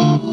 Mm-hmm.